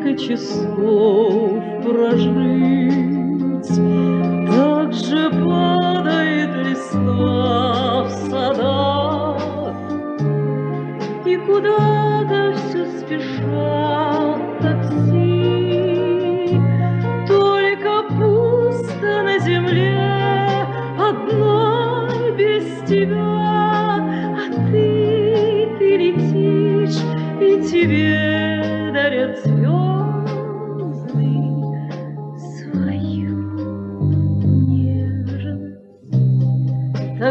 несколько часов прожить, так же падает листва в садах, и куда-то все спешат такси, только пусто на земле одной без тебя, а ты, ты летишь, и тебе дарят звезды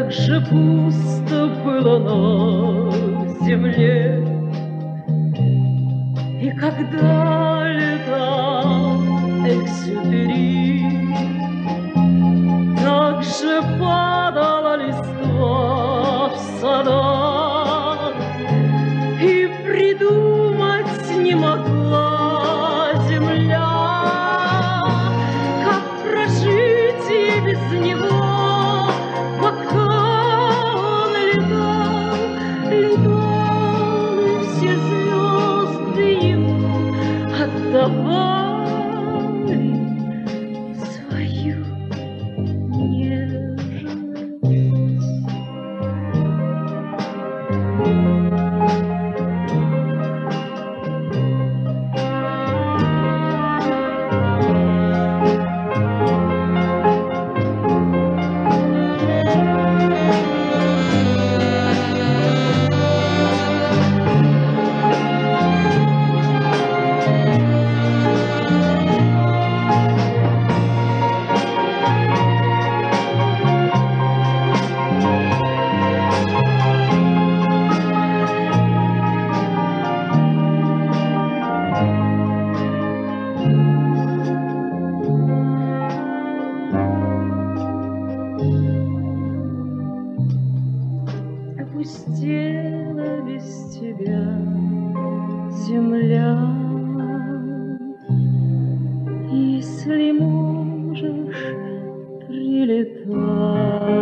Так же пусто было на земле, и когда летал Эксюпери, Опустела без тебя земля. Если можешь, прилетай.